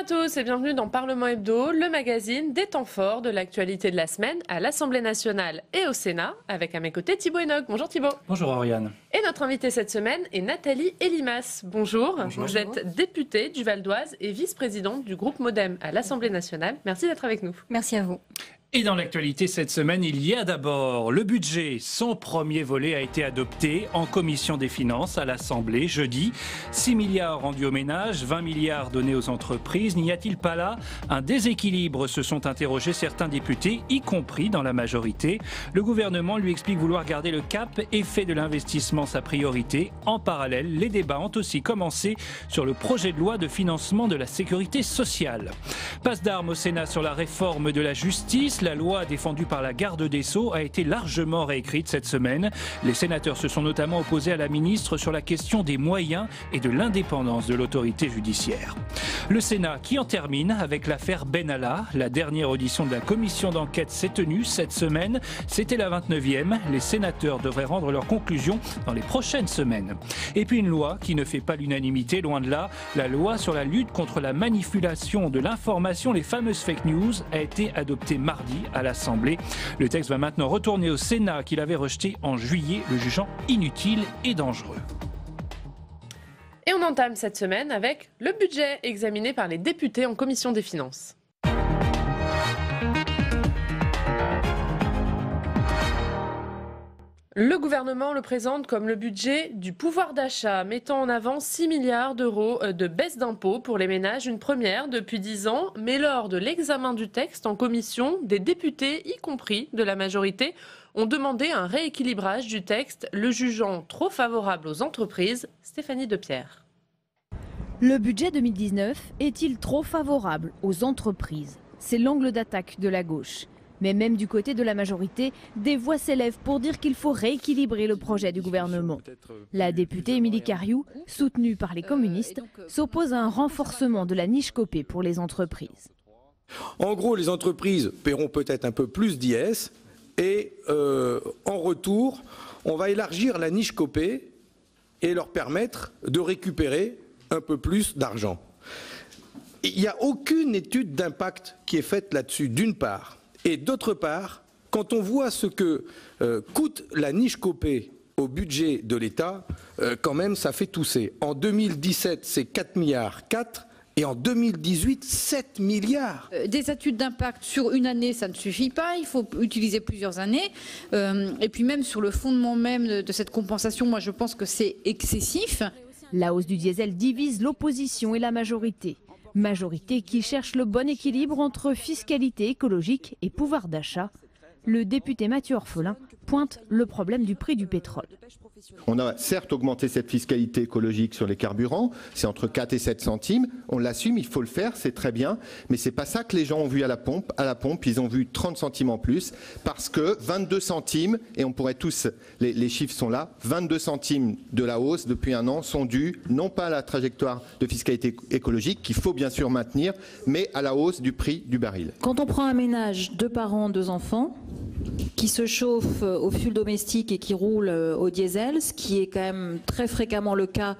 à tous et bienvenue dans Parlement Hebdo, le magazine des temps forts de l'actualité de la semaine à l'Assemblée nationale et au Sénat, avec à mes côtés Thibaut Enoch. Bonjour Thibaut. Bonjour Oriane. Et notre invitée cette semaine est Nathalie Elimas. Bonjour. Bonjour. Vous êtes députée du Val d'Oise et vice-présidente du groupe Modem à l'Assemblée nationale. Merci d'être avec nous. Merci à vous. Et dans l'actualité cette semaine, il y a d'abord le budget. Son premier volet a été adopté en commission des finances à l'Assemblée jeudi. 6 milliards rendus aux ménages, 20 milliards donnés aux entreprises. N'y a-t-il pas là un déséquilibre se sont interrogés certains députés, y compris dans la majorité. Le gouvernement lui explique vouloir garder le cap et fait de l'investissement sa priorité. En parallèle, les débats ont aussi commencé sur le projet de loi de financement de la sécurité sociale. Passe d'armes au Sénat sur la réforme de la justice. La loi défendue par la garde des Sceaux a été largement réécrite cette semaine. Les sénateurs se sont notamment opposés à la ministre sur la question des moyens et de l'indépendance de l'autorité judiciaire. Le Sénat qui en termine avec l'affaire Benalla. La dernière audition de la commission d'enquête s'est tenue cette semaine. C'était la 29e. Les sénateurs devraient rendre leurs conclusions dans les prochaines semaines. Et puis une loi qui ne fait pas l'unanimité, loin de là. La loi sur la lutte contre la manipulation de l'information, les fameuses fake news, a été adoptée mardi à l'Assemblée. Le texte va maintenant retourner au Sénat qu'il avait rejeté en juillet, le jugeant inutile et dangereux. Et on entame cette semaine avec le budget examiné par les députés en commission des finances. Le gouvernement le présente comme le budget du pouvoir d'achat, mettant en avant 6 milliards d'euros euh, de baisse d'impôts pour les ménages, une première depuis 10 ans. Mais lors de l'examen du texte en commission, des députés, y compris de la majorité, ont demandé un rééquilibrage du texte, le jugeant trop favorable aux entreprises. Stéphanie Depierre. Le budget 2019 est-il trop favorable aux entreprises? C'est l'angle d'attaque de la gauche. Mais même du côté de la majorité, des voix s'élèvent pour dire qu'il faut rééquilibrer le projet du gouvernement. La députée Émilie Cariou, soutenue par les communistes, s'oppose à un renforcement de la niche copée pour les entreprises. En gros, les entreprises paieront peut-être un peu plus d'IS et euh, en retour, on va élargir la niche copée et leur permettre de récupérer un peu plus d'argent. Il n'y a aucune étude d'impact qui est faite là-dessus, d'une part. Et d'autre part, quand on voit ce que euh, coûte la niche copée au budget de l'État, euh, quand même, ça fait tousser. En 2017, c'est 4 milliards 4 et en 2018, 7 milliards. Euh, Des études d'impact sur une année, ça ne suffit pas. Il faut utiliser plusieurs années. Euh, et puis même sur le fondement même de, de cette compensation, moi je pense que c'est excessif. La hausse du diesel divise l'opposition et la majorité. Majorité qui cherche le bon équilibre entre fiscalité écologique et pouvoir d'achat. Le député Mathieu Orphelin pointe le problème du prix du pétrole. On a certes augmenté cette fiscalité écologique sur les carburants, c'est entre 4 et 7 centimes, on l'assume, il faut le faire, c'est très bien, mais c'est pas ça que les gens ont vu à la pompe. À la pompe, ils ont vu 30 centimes en plus, parce que 22 centimes, et on pourrait tous, les, les chiffres sont là, 22 centimes de la hausse depuis un an sont dus non pas à la trajectoire de fiscalité écologique, qu'il faut bien sûr maintenir, mais à la hausse du prix du baril. Quand on prend un ménage, deux parents, deux enfants, qui se chauffe euh, au fuel domestique et qui roule euh, au diesel, ce qui est quand même très fréquemment le cas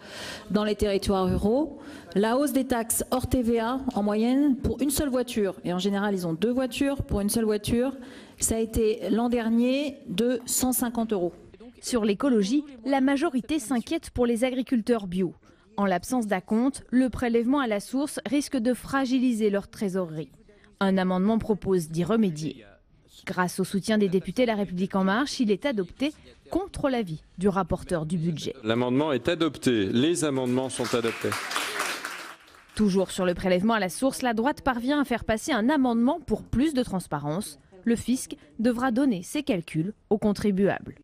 dans les territoires ruraux, la hausse des taxes hors TVA en moyenne pour une seule voiture, et en général ils ont deux voitures, pour une seule voiture, ça a été l'an dernier de 150 euros. Sur l'écologie, la majorité s'inquiète pour les agriculteurs bio. En l'absence d'acompte, le prélèvement à la source risque de fragiliser leur trésorerie. Un amendement propose d'y remédier. Grâce au soutien des députés La République En Marche, il est adopté contre l'avis du rapporteur du budget. L'amendement est adopté. Les amendements sont adoptés. Toujours sur le prélèvement à la source, la droite parvient à faire passer un amendement pour plus de transparence. Le fisc devra donner ses calculs aux contribuables.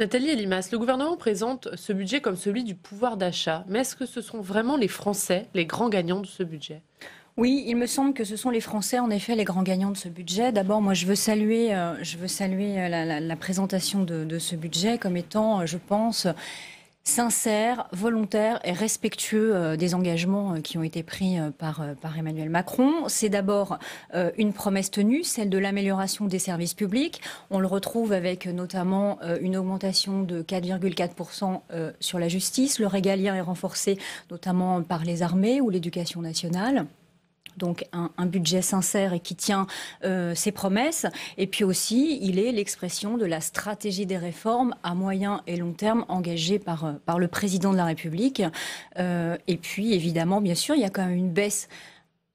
Nathalie Elimas, le gouvernement présente ce budget comme celui du pouvoir d'achat. Mais est-ce que ce sont vraiment les Français les grands gagnants de ce budget? Oui, il me semble que ce sont les Français, en effet, les grands gagnants de ce budget. D'abord, moi, je veux saluer, euh, euh, la, présentation de, ce budget comme étant, euh, je pense, sincère, volontaire et respectueux des engagements qui ont été pris par, par Emmanuel Macron. C'est d'abord une promesse tenue, celle de l'amélioration des services publics. On le retrouve avec notamment une augmentation de 4,4% sur la justice. Le régalien est renforcé notamment par les armées ou l'éducation nationale. Donc un, budget sincère et qui tient euh, ses promesses. Et puis aussi, il est l'expression de la stratégie des réformes à moyen et long terme engagée par, euh, le président de la République. Euh, et puis, évidemment, bien sûr, il y a quand même une baisse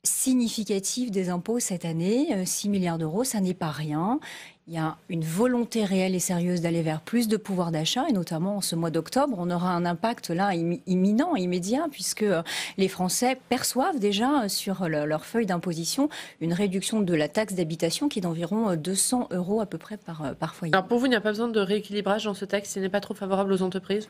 significative des impôts cette année, 6 milliards d'euros, ça n'est pas rien. Il y a une volonté réelle et sérieuse d'aller vers plus de pouvoir d'achat, et notamment en ce mois d'octobre, on aura un impact là imminent, immédiat, puisque euh, les Français perçoivent déjà euh, sur leur feuille d'imposition une réduction de la taxe d'habitation qui est d'environ 200 euh, euros à peu près par, par foyer. Alors pour vous, il n'y a pas besoin de rééquilibrage dans ce texte, ce n'est pas trop favorable aux entreprises?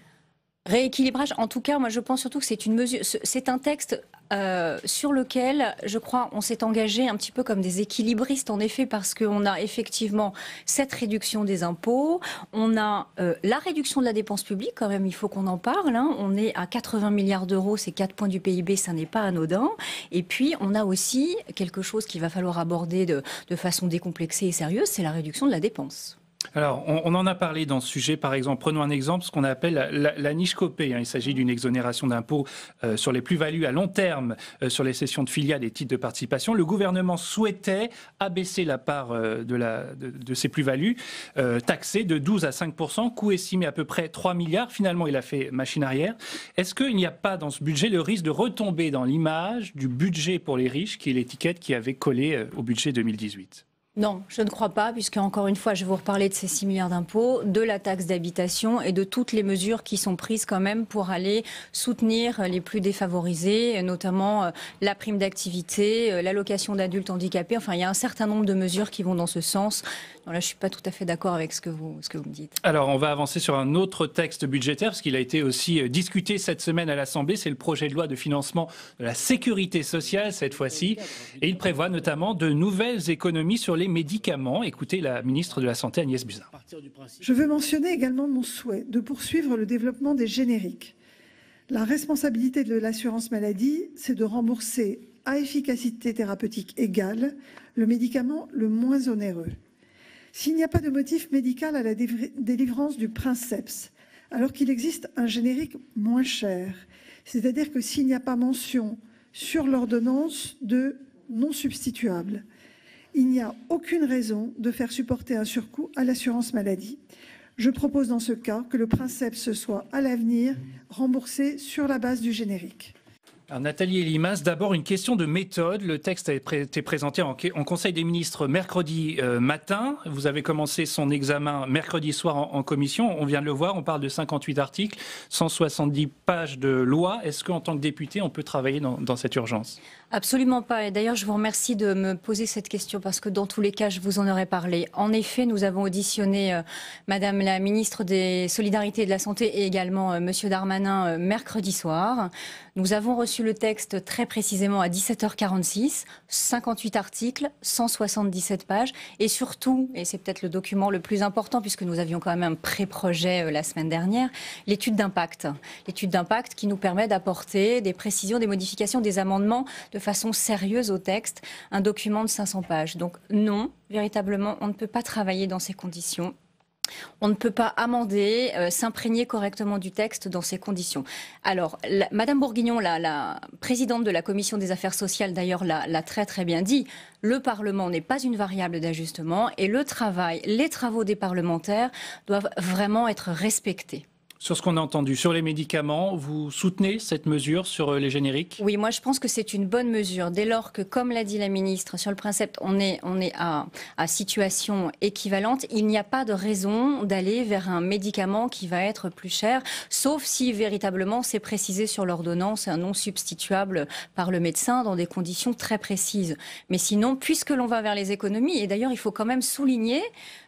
Rééquilibrage, en tout cas, moi je pense surtout que c'est une mesure, c'est un texte euh, sur lequel, je crois, on s'est engagé un petit peu comme des équilibristes, en effet, parce qu'on a effectivement cette réduction des impôts, on a euh, la réduction de la dépense publique, quand même, il faut qu'on en parle. Hein. On est à 80 milliards d'euros, c'est 4 points du PIB, ça n'est pas anodin. Et puis, on a aussi quelque chose qu'il va falloir aborder de, de façon décomplexée et sérieuse, c'est la réduction de la dépense. Alors, on, en a parlé dans ce sujet. Par exemple, prenons un exemple, ce qu'on appelle la, niche copée. Hein. Il s'agit d'une exonération d'impôts euh, sur les plus-values à long terme euh, sur les cessions de filiales et titres de participation. Le gouvernement souhaitait abaisser la part euh, de, ces plus-values taxées de 12 à 5% coût estimé à peu près 3 milliards. Finalement, il a fait machine arrière. Est-ce qu'il n'y a pas dans ce budget le risque de retomber dans l'image du budget pour les riches, qui est l'étiquette qui avait collé au budget 2018 non, je ne crois pas, puisque encore une fois, je vais vous reparler de ces 6 milliards d'impôts, de la taxe d'habitation et de toutes les mesures qui sont prises quand même pour aller soutenir les plus défavorisés, notamment euh, la prime d'activité, euh, l'allocation d'adultes handicapés. Enfin, il y a un certain nombre de mesures qui vont dans ce sens. Là, je ne suis pas tout à fait d'accord avec ce que, vous, ce que vous me dites. Alors, on va avancer sur un autre texte budgétaire, parce qu'il a été aussi euh, discuté cette semaine à l'Assemblée. C'est le projet de loi de financement de la sécurité sociale, cette fois-ci. Et il prévoit notamment de nouvelles économies sur les médicaments. Écoutez la ministre de la Santé Agnès Buzyn. Je veux mentionner également mon souhait de poursuivre le développement des génériques. La responsabilité de l'assurance maladie, c'est de rembourser à efficacité thérapeutique égale le médicament le moins onéreux. S'il n'y a pas de motif médical à la délivrance du Princeps, alors qu'il existe un générique moins cher, c'est-à-dire que s'il n'y a pas mention sur l'ordonnance de non substituable, il n'y a aucune raison de faire supporter un surcoût à l'assurance maladie. Je propose dans ce cas que le princeps soit à l'avenir remboursé sur la base du générique. Nathalie Elimas, d'abord une question de méthode. Le texte a été présenté en, Conseil des ministres mercredi euh, matin. Vous avez commencé son examen mercredi soir en, commission. On vient de le voir, on parle de 58 articles, 170 pages de loi. Est-ce qu'en tant que député, on peut travailler dans cette urgence? Absolument pas. D'ailleurs, je vous remercie de me poser cette question parce que dans tous les cas, je vous en aurais parlé. En effet, nous avons auditionné euh, Madame la ministre des Solidarités et de la Santé et également euh, Monsieur Darmanin euh, mercredi soir. Nous avons reçu le texte très précisément à 17h46, 58 articles, 177 pages et surtout, et c'est peut-être le document le plus important puisque nous avions quand même un pré-projet la semaine dernière, l'étude d'impact. L'étude d'impact qui nous permet d'apporter des précisions, des modifications, des amendements de façon sérieuse au texte un document de 500 pages. Donc non, véritablement, on ne peut pas travailler dans ces conditions. On ne peut pas amender, euh, s'imprégner correctement du texte dans ces conditions. Alors, Madame Bourguignon, la, présidente de la commission des affaires sociales, d'ailleurs, l'a très très bien dit. Le Parlement n'est pas une variable d'ajustement et le travail, les travaux des parlementaires doivent vraiment être respectés. Sur ce qu'on a entendu, sur les médicaments, vous soutenez cette mesure sur euh, les génériques? Oui, moi je pense que c'est une bonne mesure. Dès lors que, comme l'a dit la ministre, sur le principe, on est, on est à, situation équivalente, il n'y a pas de raison d'aller vers un médicament qui va être plus cher, sauf si véritablement c'est précisé sur l'ordonnance, un non substituable par le médecin dans des conditions très précises. Mais sinon, puisque l'on va vers les économies, et d'ailleurs il faut quand même souligner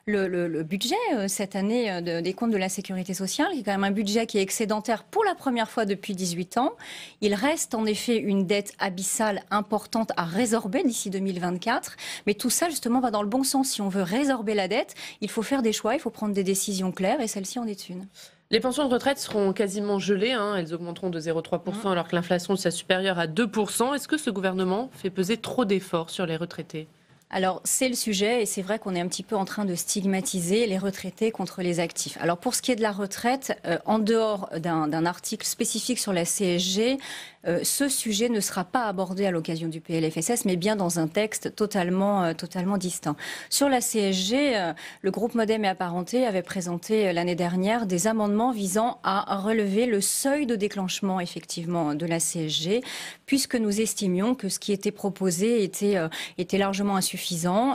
le, budget euh, cette année euh, des comptes de la sécurité sociale, qui est quand même un budget qui est excédentaire pour la première fois depuis 18 ans. Il reste en effet une dette abyssale importante à résorber d'ici 2024, mais tout ça justement va dans le bon sens. Si on veut résorber la dette, il faut faire des choix, il faut prendre des décisions claires, et celle-ci en est une. Les pensions de retraite seront quasiment gelées, hein. elles augmenteront de 0,3% alors que l'inflation sera supérieure à 2%. Est-ce que ce gouvernement fait peser trop d'efforts sur les retraités? Alors c'est le sujet et c'est vrai qu'on est un petit peu en train de stigmatiser les retraités contre les actifs. Alors pour ce qui est de la retraite, euh, en dehors d'un article spécifique sur la CSG, euh, ce sujet ne sera pas abordé à l'occasion du PLFSS, mais bien dans un texte totalement, euh, totalement distinct. Sur la CSG, le groupe Modem et Apparenté avait présenté l'année dernière des amendements visant à relever le seuil de déclenchement effectivement de la CSG, puisque nous estimions que ce qui était proposé était, était largement insuffisant.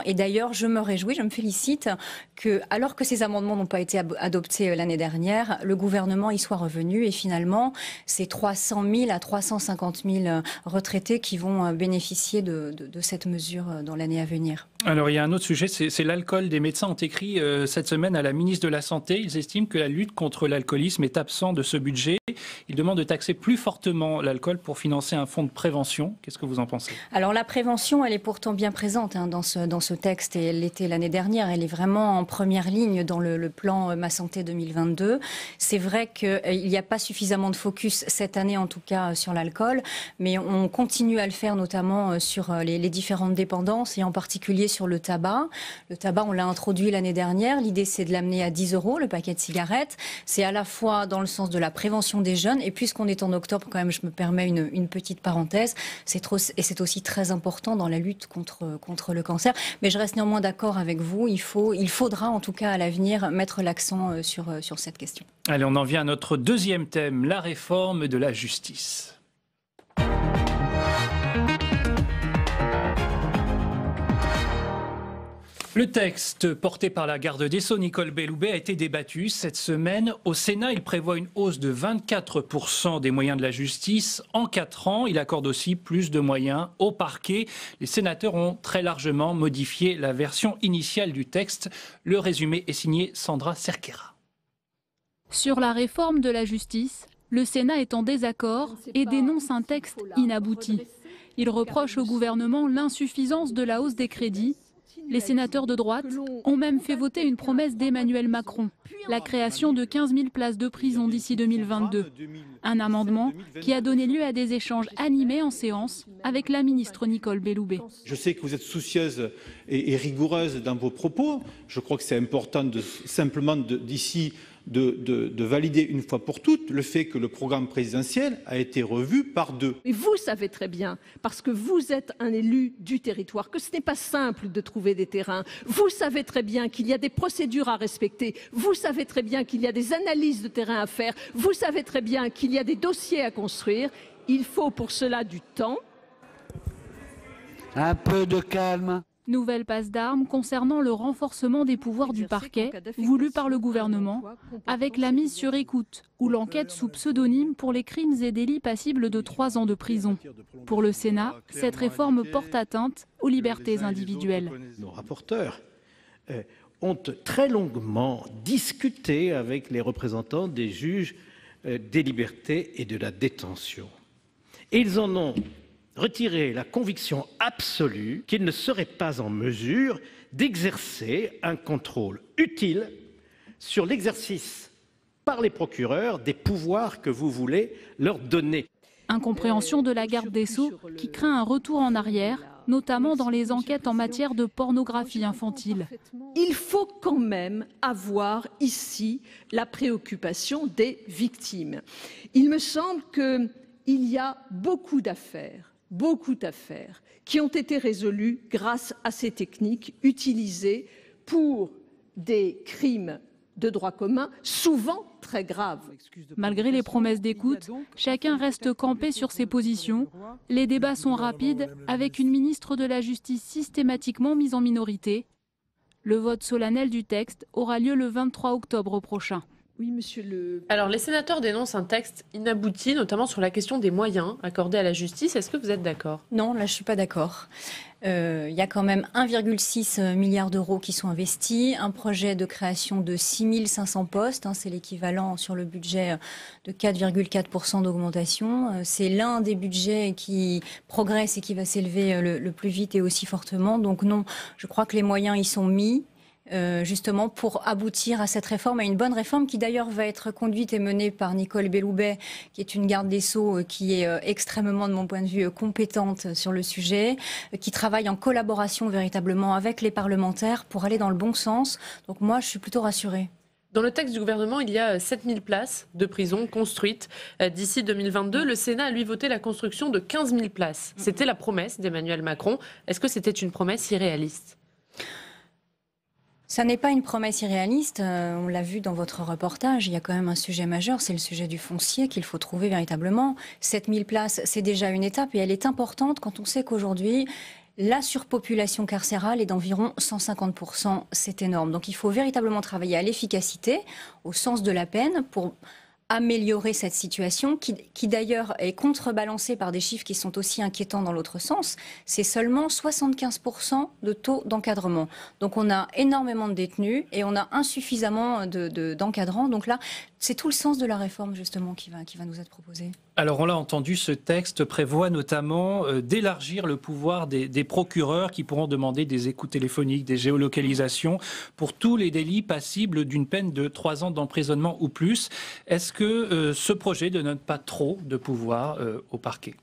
Et d'ailleurs, je me réjouis, je me félicite que, alors que ces amendements n'ont pas été adoptés l'année dernière, le gouvernement y soit revenu et finalement, c'est 300 000 à 300 150 000 euh, retraités qui vont euh, bénéficier de, cette mesure euh, dans l'année à venir. Alors il y a un autre sujet, c'est l'alcool. Des médecins ont écrit cette semaine à la ministre de la Santé. Ils estiment que la lutte contre l'alcoolisme est absent de ce budget. Ils demandent de taxer plus fortement l'alcool pour financer un fonds de prévention. Qu'est-ce que vous en pensez? Alors la prévention, elle est pourtant bien présente hein, dans, ce, dans ce texte et elle l'était l'année dernière. Elle est vraiment en première ligne dans le, plan Ma Santé 2022. C'est vrai qu'il n'y a pas suffisamment de focus cette année en tout cas sur l'alcool mais on continue à le faire notamment euh, sur euh, les, différentes dépendances et en particulier sur le tabac. Le tabac, on l'a introduit l'année dernière. L'idée, c'est de l'amener à 10 euros, le paquet de cigarettes. C'est à la fois dans le sens de la prévention des jeunes et puisqu'on est en octobre, quand même, je me permets une, petite parenthèse, c'est et c'est aussi très important dans la lutte contre, contre le cancer. Mais je reste néanmoins d'accord avec vous. Il, faut, il faudra en tout cas à l'avenir mettre l'accent euh, sur, sur cette question. Allez, on en vient à notre deuxième thème, la réforme de la justice. Le texte porté par la garde des Sceaux, Nicole Belloubet, a été débattu cette semaine. Au Sénat, il prévoit une hausse de 24% des moyens de la justice en 4 ans. Il accorde aussi plus de moyens au parquet. Les sénateurs ont très largement modifié la version initiale du texte. Le résumé est signé Sandra Cerquera. Sur la réforme de la justice, le Sénat est en désaccord et dénonce un texte inabouti. Il reproche au gouvernement l'insuffisance de la hausse des crédits les sénateurs de droite ont même fait voter une promesse d'Emmanuel Macron, la création de 15 000 places de prison d'ici 2022. Un amendement qui a donné lieu à des échanges animés en séance avec la ministre Nicole Belloubet. Je sais que vous êtes soucieuse et, rigoureuse dans vos propos. Je crois que c'est important de, simplement d'ici de, valider une fois pour toutes le fait que le programme présidentiel a été revu par deux. Mais vous savez très bien, parce que vous êtes un élu du territoire, que ce n'est pas simple de trouver des terrains. Vous savez très bien qu'il y a des procédures à respecter. Vous savez très bien qu'il y a des analyses de terrain à faire. Vous savez très bien qu'il y a des dossiers à construire. Il faut pour cela du temps. Un peu de calme. Nouvelle passe d'armes concernant le renforcement des pouvoirs du parquet voulu par le gouvernement, avec la mise sur écoute ou l'enquête sous pseudonyme pour les crimes et délits passibles de trois ans de prison. Pour le Sénat, cette réforme porte atteinte aux libertés individuelles. Nos rapporteurs euh, ont très longuement discuté avec les représentants des juges euh, des libertés et de la détention. Et ils en ont retirer la conviction absolue qu'il ne serait pas en mesure d'exercer un contrôle utile sur l'exercice par les procureurs des pouvoirs que vous voulez leur donner. Incompréhension de la garde des Sceaux qui craint un retour en arrière, notamment dans les enquêtes en matière de pornographie infantile. Il faut quand même avoir ici la préoccupation des victimes. Il me semble qu'il y a beaucoup d'affaires beaucoup d'affaires qui ont été résolues grâce à ces techniques utilisées pour des crimes de droit commun, souvent très graves. Malgré les promesses d'écoute, chacun reste campé sur ses positions. Les débats sont rapides, avec une ministre de la Justice systématiquement mise en minorité. Le vote solennel du texte aura lieu le 23 octobre prochain. Oui, monsieur le. Alors, les sénateurs dénoncent un texte inabouti, notamment sur la question des moyens accordés à la justice. Est-ce que vous êtes d'accord? Non, là, je suis pas d'accord. Euh, il y a quand même 1,6 milliard d'euros qui sont investis, un projet de création de 6500 postes, hein, c'est l'équivalent sur le budget de 4,4% d'augmentation. Euh, c'est l'un des budgets qui progresse et qui va s'élever euh, le, le, plus vite et aussi fortement. Donc non, je crois que les moyens y sont mis. Euh, justement pour aboutir à cette réforme, à une bonne réforme qui d'ailleurs va être conduite et menée par Nicole Belloubet, qui est une garde des Sceaux euh, qui est euh, extrêmement, de mon point de vue, compétente sur le sujet, qui travaille en collaboration véritablement avec les parlementaires pour aller dans le bon sens. Donc moi, je suis plutôt rassurée. Dans le texte du gouvernement, il y a 7000 places de prison construites d'ici 2022. Le Sénat a lui voté la construction de 15 000 places. C'était la promesse d'Emmanuel Macron. Est-ce que c'était une promesse irréaliste? Ça n'est pas une promesse irréaliste. Euh, on l'a vu dans votre reportage. Il y a quand même un sujet majeur, c'est le sujet du foncier qu'il faut trouver véritablement. 7000 places, c'est déjà une étape et elle est importante quand on sait qu'aujourd'hui, la surpopulation carcérale est d'environ 150%. C'est énorme. Donc il faut véritablement travailler à l'efficacité, au sens de la peine, pour améliorer cette situation, qui, qui d'ailleurs est contrebalancée par des chiffres qui sont aussi inquiétants dans l'autre sens. C'est seulement 75% de taux d'encadrement. Donc on a énormément de détenus et on a insuffisamment d'encadrants. De, Donc là, c'est tout le sens de la réforme justement qui va, qui va nous être proposée. Alors on l'a entendu, ce texte prévoit notamment euh, d'élargir le pouvoir des, procureurs qui pourront demander des écoutes téléphoniques, des géolocalisations pour tous les délits passibles d'une peine de trois ans d'emprisonnement ou plus. Est-ce que euh, ce projet ne donne pas trop de pouvoir euh, au parquet?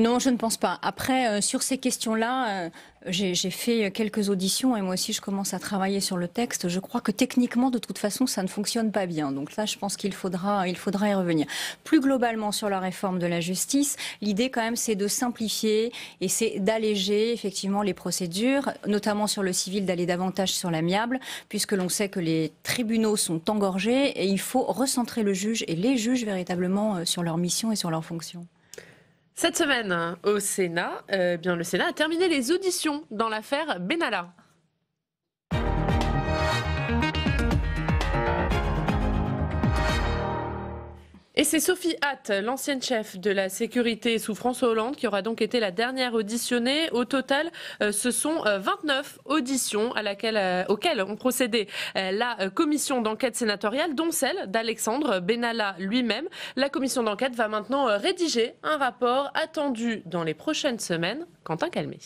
Non, je ne pense pas. Après, euh, sur ces questions-là, euh, j'ai fait quelques auditions et moi aussi, je commence à travailler sur le texte. Je crois que techniquement, de toute façon, ça ne fonctionne pas bien. Donc là, je pense qu'il faudra, il faudra y revenir. Plus globalement, sur la réforme de la justice, l'idée, quand même, c'est de simplifier et c'est d'alléger, effectivement, les procédures, notamment sur le civil, d'aller davantage sur l'amiable, puisque l'on sait que les tribunaux sont engorgés et il faut recentrer le juge et les juges véritablement euh, sur leur mission et sur leurs fonctions. Cette semaine, au Sénat, euh, bien, le Sénat a terminé les auditions dans l'affaire Benalla. Et c'est Sophie Hatt, l'ancienne chef de la sécurité sous François Hollande, qui aura donc été la dernière auditionnée. Au total, euh, ce sont 29 euh, auditions euh, auxquelles ont procédé la commission d'enquête sénatoriale, dont celle d'Alexandre Benalla lui-même. La commission d'enquête va maintenant rédiger un rapport attendu dans les prochaines semaines. Quentin Calmé.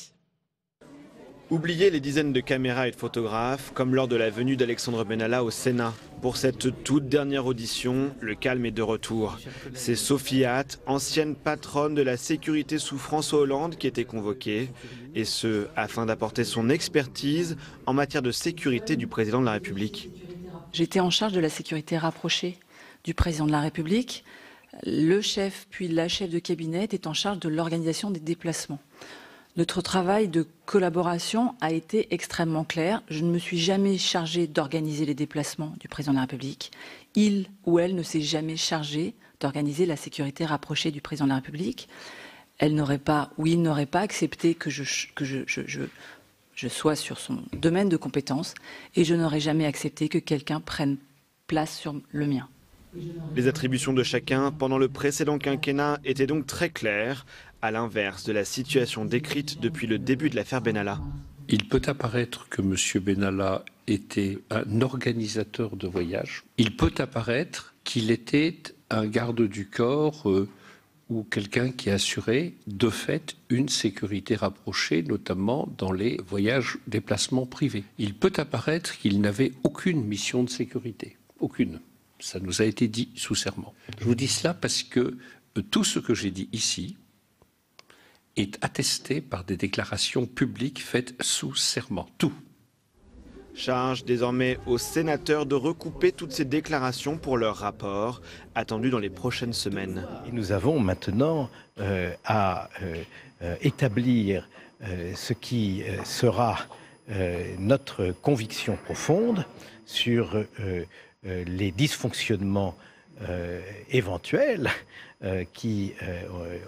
Oubliez les dizaines de caméras et de photographes, comme lors de la venue d'Alexandre Benalla au Sénat. Pour cette toute dernière audition, le calme est de retour. C'est Sophie Hatt, ancienne patronne de la sécurité sous François Hollande, qui était convoquée, et ce, afin d'apporter son expertise en matière de sécurité du président de la République. J'étais en charge de la sécurité rapprochée du président de la République. Le chef, puis la chef de cabinet, est en charge de l'organisation des déplacements. Notre travail de collaboration a été extrêmement clair. Je ne me suis jamais chargée d'organiser les déplacements du président de la République. Il ou elle ne s'est jamais chargé d'organiser la sécurité rapprochée du président de la République. Elle n'aurait pas, ou il n'aurait pas accepté que je sois sur son domaine de compétence et je n'aurais jamais accepté que quelqu'un prenne place sur le mien. Les attributions de chacun pendant le précédent quinquennat étaient donc très claires à l'inverse de la situation décrite depuis le début de l'affaire Benalla. Il peut apparaître que M. Benalla était un organisateur de voyage. Il peut apparaître qu'il était un garde du corps euh, ou quelqu'un qui assurait de fait une sécurité rapprochée, notamment dans les voyages, déplacements privés. Il peut apparaître qu'il n'avait aucune mission de sécurité. Aucune. Ça nous a été dit sous serment. Je vous dis cela parce que euh, tout ce que j'ai dit ici, est attesté par des déclarations publiques faites sous serment. Tout. Charge désormais aux sénateurs de recouper toutes ces déclarations pour leur rapport, attendu dans les prochaines semaines. nous avons maintenant euh, à euh, euh, établir ce qui sera notre conviction profonde sur les dysfonctionnements éventuels euh, qui euh,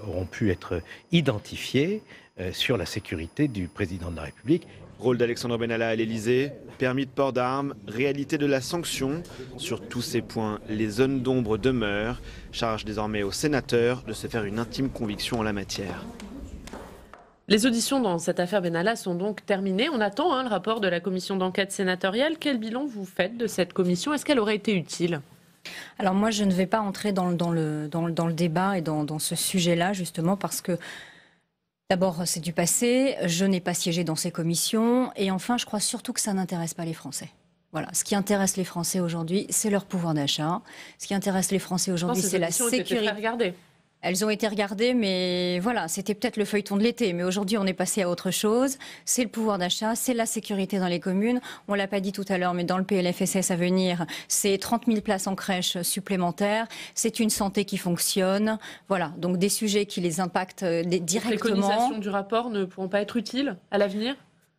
auront pu être identifiés euh, sur la sécurité du président de la République. Rôle d'Alexandre Benalla à l'Elysée, permis de port d'armes, réalité de la sanction. Sur tous ces points, les zones d'ombre demeurent. Charge désormais aux sénateurs de se faire une intime conviction en la matière. Les auditions dans cette affaire Benalla sont donc terminées. On attend hein, le rapport de la commission d'enquête sénatoriale. Quel bilan vous faites de cette commission? Est-ce qu'elle aurait été utile? Alors moi, je ne vais pas entrer dans, le, dans le, dans le, débat et dans, ce sujet-là, justement, parce que D'abord, c'est du passé. Je n'ai pas siégé dans ces commissions. Et enfin, je crois surtout que ça n'intéresse pas les Français. Voilà, ce qui intéresse les Français aujourd'hui, c'est leur pouvoir d'achat. Ce qui intéresse les Français aujourd'hui, c'est la sécurité. Elles ont été regardées, mais voilà, c'était peut-être le feuilleton de l'été. Mais aujourd'hui, on est passé à autre chose. C'est le pouvoir d'achat, c'est la sécurité dans les communes. On l'a pas dit tout à l'heure, mais dans le PLFSS à venir, c'est 30 000 places en crèche supplémentaires. C'est une santé qui fonctionne. Voilà, donc des sujets qui les impactent euh, directement. Les préconisations du rapport ne pourront pas être utiles à l'avenir?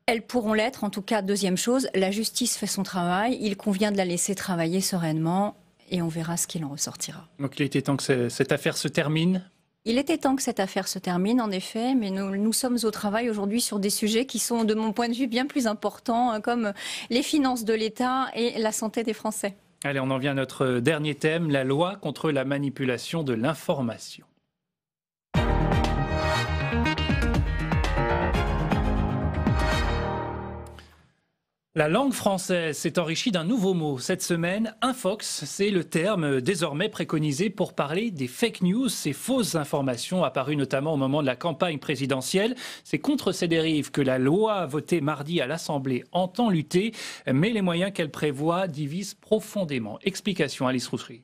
Elles pourront l'être. En tout cas, deuxième chose, la justice fait son travail. Il convient de la laisser travailler sereinement et on verra ce qu'il en ressortira. Donc il était temps que cette affaire se termine? Il était temps que cette affaire se termine, en effet, mais nous, nous sommes au travail aujourd'hui sur des sujets qui sont, de mon point de vue, bien plus importants, hein, comme les finances de l'État et la santé des Français. Allez, on en vient à notre dernier thème, la loi contre la manipulation de l'information. La langue française s'est enrichie d'un nouveau mot. Cette semaine, infox, c'est le terme désormais préconisé pour parler des fake news, ces fausses informations apparues notamment au moment de la campagne présidentielle. C'est contre ces dérives que la loi votée mardi à l'Assemblée entend lutter, mais les moyens qu'elle prévoit divisent profondément. Explication Alice Rousserie.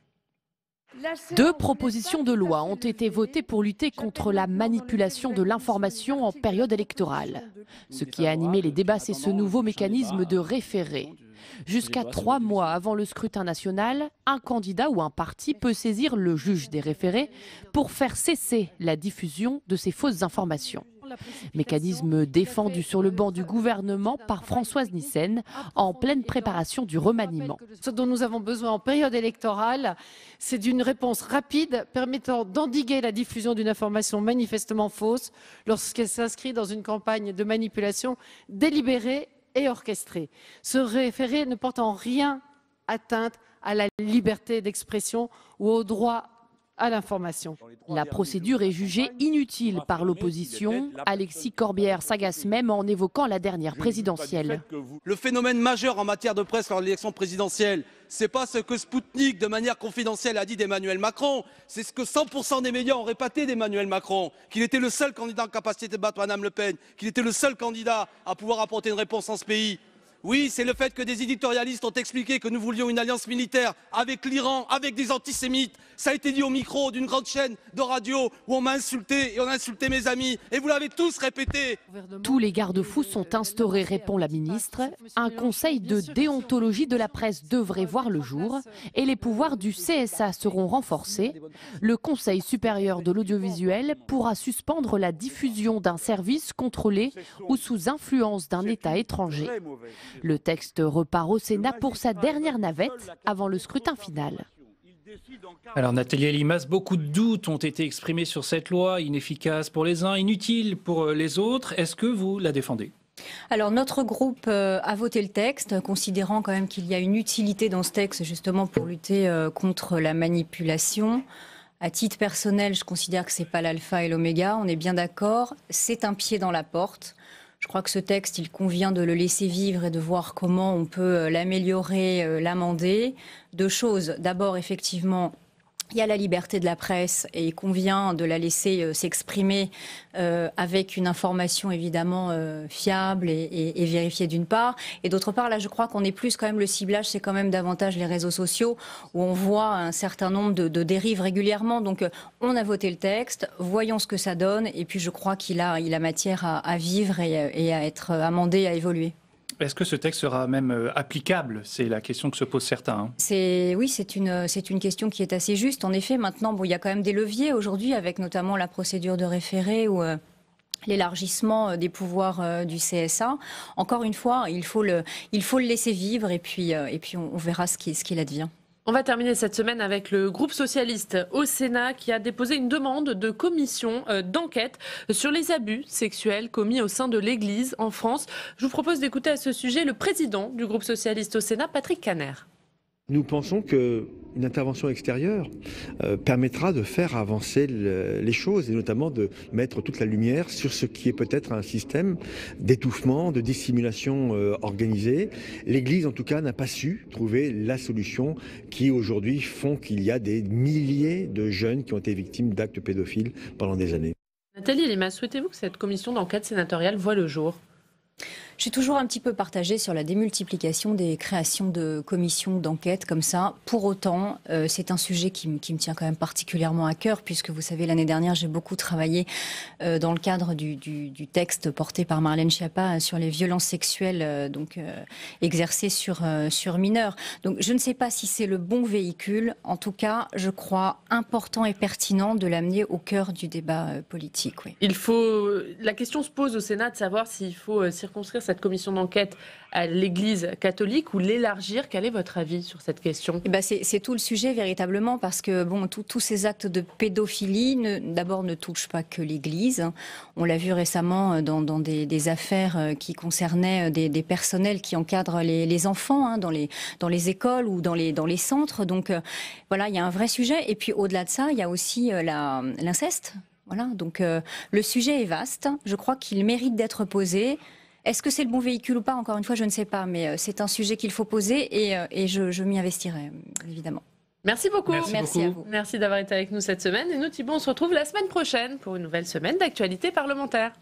Deux propositions de loi ont été votées pour lutter contre la manipulation de l'information en période électorale. Ce qui a animé les débats, c'est ce nouveau mécanisme de référé. Jusqu'à trois mois avant le scrutin national, un candidat ou un parti peut saisir le juge des référés pour faire cesser la diffusion de ces fausses informations. Mécanisme défendu sur le banc du gouvernement par Françoise Nyssen en pleine préparation du remaniement. Ce dont nous avons besoin en période électorale, c'est d'une réponse rapide permettant d'endiguer la diffusion d'une information manifestement fausse lorsqu'elle s'inscrit dans une campagne de manipulation délibérée et orchestrée. Ce référé ne porte en rien atteinte à la liberté d'expression ou au droit à l'information. La procédure est jugée inutile par l'opposition. Alexis Corbière s'agace même en évoquant la dernière présidentielle. Le phénomène majeur en matière de presse lors de l'élection présidentielle, c'est pas ce que Spoutnik, de manière confidentielle, a dit d'Emmanuel Macron, c'est ce que 100% des médias ont répété d'Emmanuel Macron, qu'il était le seul candidat en capacité de battre Madame Le Pen, qu'il était le seul candidat à pouvoir apporter une réponse en ce pays. Oui, c'est le fait que des éditorialistes ont expliqué que nous voulions une alliance militaire avec l'Iran, avec des antisémites. Ça a été dit au micro d'une grande chaîne de radio où on m'a insulté et on a insulté mes amis. Et vous l'avez tous répété. Tous les garde-fous sont instaurés, répond la ministre. Un conseil de déontologie de la presse devrait voir le jour et les pouvoirs du CSA seront renforcés. Le Conseil supérieur de l'audiovisuel pourra suspendre la diffusion d'un service contrôlé ou sous influence d'un État étranger. Le texte repart au Sénat pour sa dernière navette avant le scrutin final. Alors Nathalie Limas, beaucoup de doutes ont été exprimés sur cette loi, inefficace pour les uns, inutile pour les autres. Est-ce que vous la défendez? Alors notre groupe euh, a voté le texte, considérant quand même qu'il y a une utilité dans ce texte justement pour lutter euh, contre la manipulation. À titre personnel, je considère que ce n'est pas l'alpha et l'oméga, on est bien d'accord, c'est un pied dans la porte. Je crois que ce texte, il convient de le laisser vivre et de voir comment on peut euh, l'améliorer, euh, l'amender. Deux choses. D'abord, effectivement, il y a la liberté de la presse et il convient de la laisser euh, s'exprimer euh, avec une information évidemment euh, fiable et, vérifiée d'une part. Et d'autre part, là, je crois qu'on est plus quand même le ciblage, c'est quand même davantage les réseaux sociaux où on voit un certain nombre de, dérives régulièrement. Donc, on a voté le texte, voyons ce que ça donne. Et puis, je crois qu'il a, il a matière à, vivre et à être amendé, à évoluer. Est-ce que ce texte sera même euh, applicable? C'est la question que se posent certains. Hein. C'est oui, c'est une c'est une question qui est assez juste. En effet, maintenant, bon, il y a quand même des leviers aujourd'hui, avec notamment la procédure de référé ou euh, l'élargissement euh, des pouvoirs du CSA. Encore une fois, il faut le il faut le laisser vivre et puis et puis on, verra ce qui ce qu'il advient. On va terminer cette semaine avec le groupe socialiste au Sénat qui a déposé une demande de commission euh, d'enquête sur les abus sexuels commis au sein de l'Église en France. Je vous propose d'écouter à ce sujet le président du groupe socialiste au Sénat, Patrick Caner. Nous pensons qu'une intervention extérieure euh, permettra de faire avancer les choses et notamment de mettre toute la lumière sur ce qui est peut-être un système d'étouffement, de dissimulation euh, organisée. L'Église, en tout cas, n'a pas su trouver la solution qui aujourd'hui font qu'il y a des milliers de jeunes qui ont été victimes d'actes pédophiles pendant des années. Nathalie Lima, souhaitez-vous que cette commission d'enquête sénatoriale voit le jour? Je suis toujours un petit peu partagée sur la démultiplication des créations de commissions d'enquête comme ça. Pour autant, euh, c'est un sujet qui, me tient quand même particulièrement à cœur, puisque vous savez, l'année dernière, j'ai beaucoup travaillé euh, dans le cadre du, texte porté par Marlène Schiappa sur les violences sexuelles euh, donc exercées sur, mineurs. Donc je ne sais pas si c'est le bon véhicule. En tout cas, je crois important et pertinent de l'amener au cœur du débat politique. Il faut. La question se pose au Sénat de savoir s'il faut circonscrire commission d'enquête à l'Église catholique ou l'élargir? Quel est votre avis sur cette question? Eh ben C'est tout le sujet véritablement parce que bon, tous ces actes de pédophilie d'abord ne touchent pas que l'Église. On l'a vu récemment euh, dans, des, affaires euh, qui concernaient euh, des, personnels qui encadrent les, enfants hein, dans, les, écoles ou dans les, dans les centres. Donc voilà, il y a un vrai sujet. Et puis au-delà de ça, il y a aussi l'inceste. Voilà, donc le sujet est vaste. Je crois qu'il mérite d'être posé. Est-ce que c'est le bon véhicule ou pas? Encore une fois, je ne sais pas, mais euh, c'est un sujet qu'il faut poser et, euh, je, m'y investirai, évidemment. Merci beaucoup. Merci, à vous. Merci d'avoir été avec nous cette semaine. Et nous, Thibault, on se retrouve la semaine prochaine pour une nouvelle semaine d'actualité parlementaire.